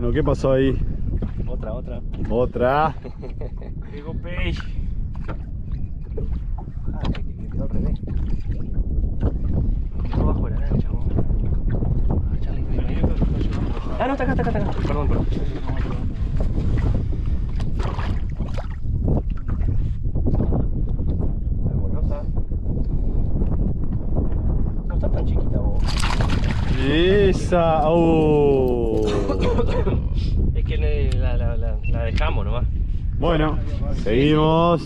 Bueno, ¿qué pasó ahí? Otra, otra. Otra. Digo peixe. Ah, que, que quedó al revés. Quedó bajo la lancha, vos. Ah, Charlie. Ah, no, está acá, está acá, está acá. Perdón, perdón. No está tan chiquita vos. Esa. Oh. Es que le- la, la, la, la dejamos nomás. Bueno, seguimos.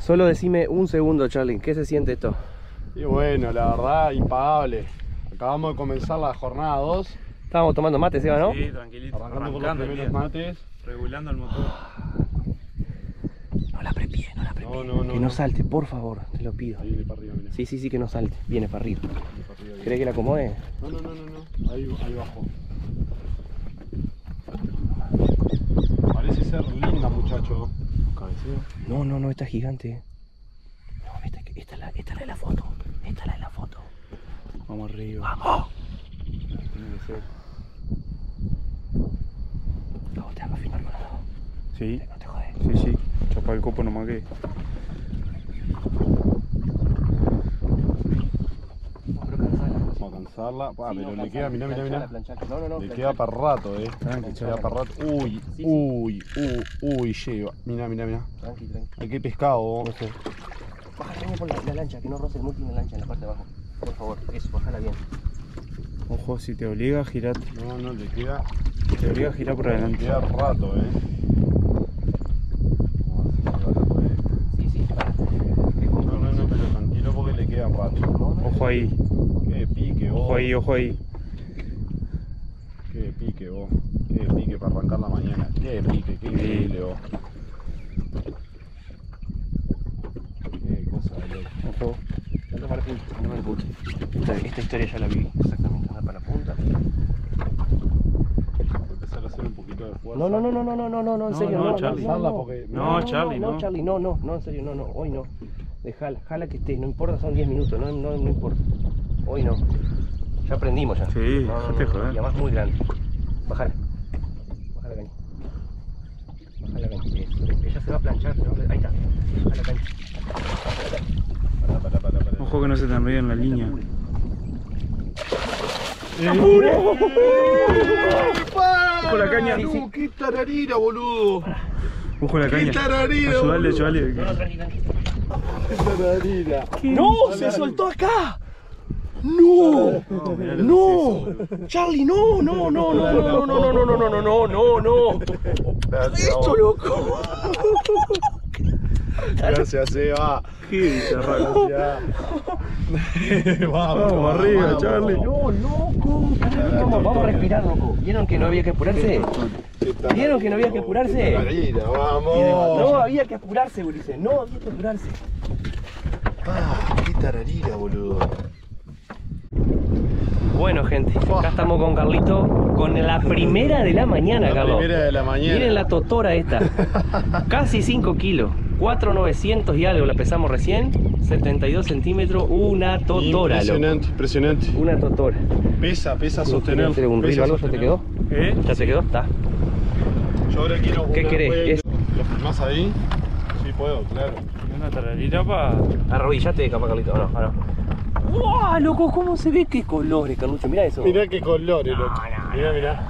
Solo decime un segundo, Charlie. ¿Qué se siente esto? Y bueno, la verdad, impagable. Acabamos de comenzar la jornada 2. Estábamos tomando mate, Seba, ¿no? Sí, tranquilito. Arrancando los Arrancando el primeros día. mates. Regulando el motor. No la prepie, no la prepie. No, no, no. que no, salte, por favor, te lo pido. Ahí viene para arriba, mira. Sí, sí, sí, que no salte. Viene para arriba. Viene para arriba, ¿Querés que la acomode? No, no, no, no, no. Ahí, ahí bajó. Parece ser linda, muchacho. Cabeceo. No, no, no, esta es gigante. No, esta, esta, es la, esta es la de la foto. Esta es la de la foto. Vamos arriba. ¡Vamos! Tiene que ser. ¿A vos te a filmar con la? Sí, No te jodes. sí, sí. Chapa el copo nomás que. No. Vamos a cansarla. Ah, Sí, pero no, le queda, mirá, mirá, mirá. No, no, no. Le queda para rato, eh. Tranqui, Le queda para rato. Uy, Sí, sí. uy, uy, uy, lleva. Mirá, mirá, mirá. Tranqui, tranqui. Ay, qué pescado. vos. Bájala bien por la, la lancha, que no roce el multi en la lancha en la parte de abajo. Por favor, eso, bájala bien. Ojo, si te obliga a girar, No, no, le queda, te obliga a girar por le adelante. queda rato, eh. Sí, sí, para. Que con- No, no, no, pero tranquilo porque le queda rato. Ojo ahí, Qué pique, vos. ojo ahí, ojo ahí. Qué pique, vos. Qué pique para arrancar la mañana. Qué pique, qué increíble, vos. Qué cosa de loco. Ojo. Anda para la punta, anda para la punta. Esta, esta historia ya la viví, exactamente. Anda para la punta. Voy a empezar a hacer un poquito de fuerza. No, no, no, no, no, no, no, no, no, en serio, no, no, Charlie. no, no, porque- No, Charlie, no, no. Charlie, no, no, no, en serio, no, no, hoy no. Dejala, jala que esté, no importa, son 10 minutos, no, no, no importa. Hoy no. Ya aprendimos ya. Sí, no, no, no, joder. Y además muy grande. Bájala. Baja la caña. Baja la caña. Ella se va a planchar, se va a planchar. Ahí está. Baja la caña. Ojo que no se te enrede en la línea. Ojo la caña. Sí, sí. No, qué tararira, boludo. Ojo la Qué caña. tararira, Ayudale, ayudale. Qué tararira. ¡No! ¡Se soltó acá! ¡No! ¡No! ¡Charlie, no! ¡No, no, no, no, no, no, no, no, no, no, no, no! ¡Esto, loco! Gracias, Eva. Qué bicharraco. Vamos, Vamos arriba, vamos, Charlie. ¡No, loco! Vamos, vamos a respirar, loco. ¿Vieron que no había que apurarse? ¿Vieron que no había que apurarse? vamos. No había que apurarse, Ulises. No había que apurarse. Ah, qué tararira, boludo. Bueno, gente, acá estamos con Carlito con la primera de la mañana, La Carlos. primera de la mañana. Miren la totora esta. Casi 5 kilos. 4,900 y algo la pesamos recién. 72 centímetros. Una totora, loco. Impresionante, impresionante. Una totora. Pesa, pesa sostener. ¿Hacer un pesa algo? ¿Ya te quedó? ¿Eh? ¿Ya te quedó? Está. Yo ahora quiero. ¿Qué querés? ¿Lo filmás ahí? Sí, puedo, claro. Una tararita pa. Arrodillate capaz, Carlito. No, no, no. ¡Wow, loco! ¿Cómo se ve? ¿Qué colores, Carlucho? Mirá eso. Mirá qué colores, loco. no, Mirá, mirá.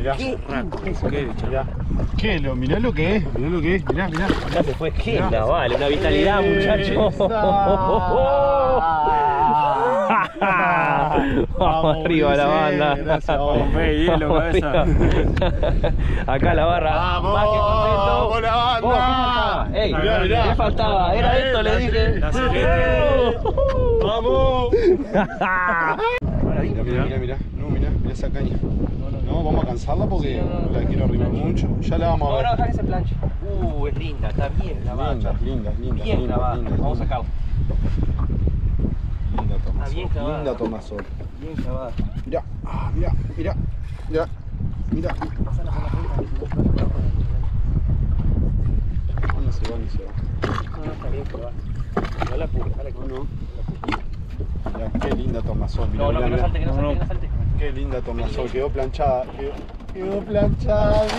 Mirá. ¿Qué? Mirá. ¿Qué? Lo, mirá lo que es, mirá lo que es, mirá, mirá. Ya se fue. ¡Qué Mirá. naval! Una vitalidad, muchacho. Vamos arriba la banda. Gracias, hielo, cabeza. arriba. Acá la barra. Vamos, más que contento. vamos la banda. Vos, ¿qué faltaba? Ey, Mirá, mirá. ¿qué faltaba? Era esto, le dije. ¡Vamos! Mirá, mirá, mirá, mirá. No, mirá, mirá esa caña. No, vamos a cansarla porque la quiero arrimar mucho. Ya la vamos No, a no, ver. deja que se planche. Uh, es linda, está bien lavada. Lindas, lindas, lindas. Bien lindas, clavada. lindas, Vamos a sacarla. Linda Ah, tomasol. bien clavada. Linda tomasol. Bien clavada. Mirá, ah, mirá, mirá. Mirá, mirá. Pasala por la punta. ¿Dónde se va? ¿Dónde se va? No, no, está bien clavada. No la apures, dale. No, no. Mirá, qué linda tomasol. Mirá, No, no, mirá, que no mirá. salte, que no No, salte, que no. no salte. Qué linda tornasol, quedó planchada. Quedó, quedó planchadita.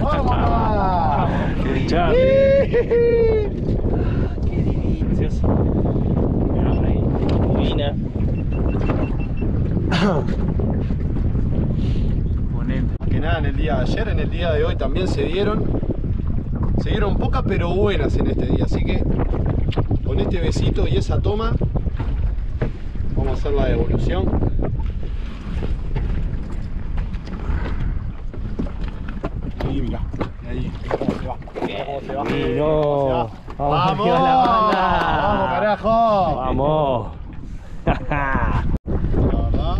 ¡Vamos! mamá! Qué ahí. Divina. Que nada en el día de ayer, en el día de hoy también se dieron. Se dieron pocas pero buenas en este día. Así que con este besito y esa toma vamos a hacer la devolución. Y mira, ahí, cómo se va. Cómo se va. Cómo se va. Vamos, ¡Vamos! la banda. ¡Vamos, carajo! Vamos. La verdad,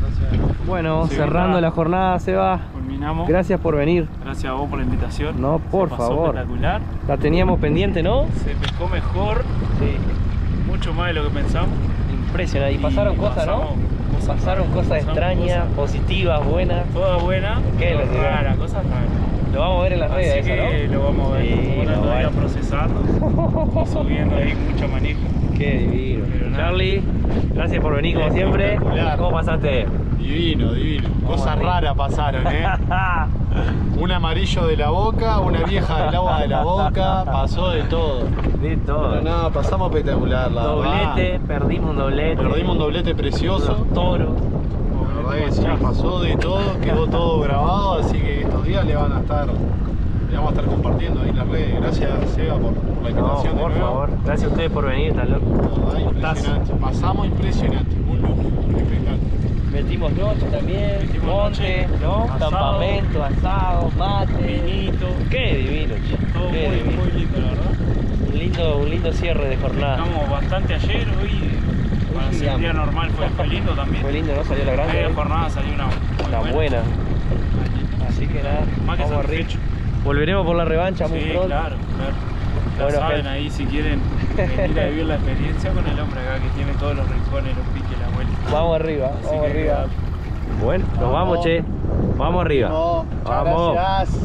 gracias. bueno, Sí, cerrando la jornada, Seba. Culminamos. Gracias por venir. Gracias a vos por la invitación. No, por Se pasó favor. Espectacular. La teníamos pendiente, ¿no? Se pescó mejor, Sí. Mucho más de lo que pensamos. Impresionante. Y pasaron cosas, ¿no? cosas Pasaron raras, cosas extrañas, cosas- positivas, buenas. Toda buena, Qué cosas raras. Lo vamos a ver en las redes, Así esa, que ¿no? lo vamos a ver. Sí, Estamos lo todavía bueno. procesando y subiendo ahí mucho manejo. Qué divino. Charlie, gracias por venir como siempre. ¿Cómo pasaste? Divino, divino. Cosas raras pasaron, ¿eh? Un amarillo de la boca, una vieja del agua de la boca, pasó de todo. De todo. Pero nada, pasamos espectacular, la doblete, verdad. perdimos un doblete. Perdimos un doblete precioso. Unos toros. La verdad que sí, pasó de todo, quedó todo grabado, así que estos días le van a estar, le vamos a estar compartiendo ahí en las redes. Gracias Seba por, por la No, invitación por de nuevo. favor. Gracias a ustedes por venir. La verdad, impresionante. Pasamos impresionante, un lujo. Metimos noche también, Metimos monte, noche, ¿no? asado. Campamento, asado, mate. Vinito, Qué divino, che. todo Qué muy, divino. muy lindo, la verdad. Un lindo, un lindo cierre de jornada. Estamos bastante ayer, hoy para ser un día normal fue, fue lindo también. Fue lindo, ¿no? Salió la grande. Media jornada salió una buena. Así que nada, Más que vamos. Volveremos por la revancha muy Sí, pronto. claro, claro. Ya Bueno, saben gente. ahí si quieren venir a vivir la experiencia con el hombre acá que tiene todos los rincones, los piques, la vuelta. Vamos arriba, Así vamos arriba. Bueno, nos Vamos. vamos, che. Vamos arriba. No, Vamos. gracias.